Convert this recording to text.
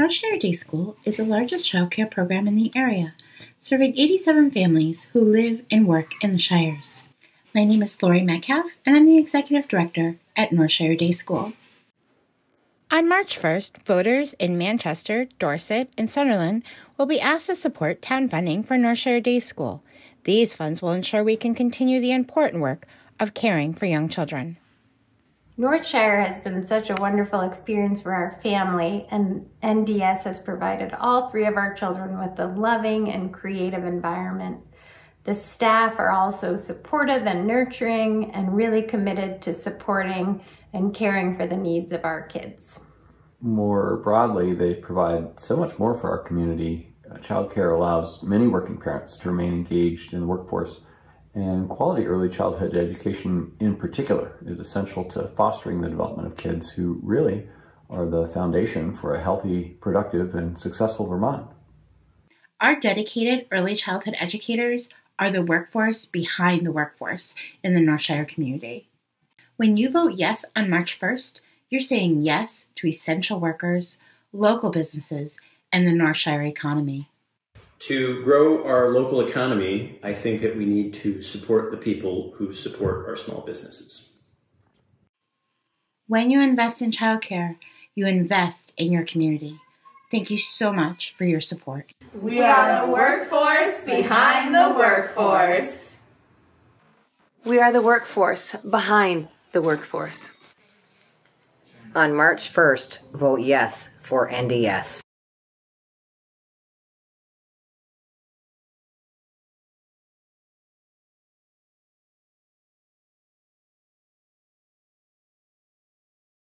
Northshire Day School is the largest childcare program in the area, serving 87 families who live and work in the Shires. My name is Laurie Metcalfe, and I'm the Executive Director at Northshire Day School. On March 1st, voters in Manchester, Dorset, and Sunderland will be asked to support town funding for Northshire Day School. These funds will ensure we can continue the important work of caring for young children. Northshire has been such a wonderful experience for our family, and NDS has provided all three of our children with a loving and creative environment. The staff are also supportive and nurturing and really committed to supporting and caring for the needs of our kids. More broadly, they provide so much more for our community. Childcare allows many working parents to remain engaged in the workforce and quality early childhood education, in particular, is essential to fostering the development of kids who really are the foundation for a healthy, productive, and successful Vermont. Our dedicated early childhood educators are the workforce behind the workforce in the Northshire community. When you vote yes on March 1st, you're saying yes to essential workers, local businesses, and the Northshire economy. To grow our local economy, I think that we need to support the people who support our small businesses. When you invest in childcare, you invest in your community. Thank you so much for your support. We are the workforce behind the workforce. We are the workforce behind the workforce. On March 1st, vote yes for NDS.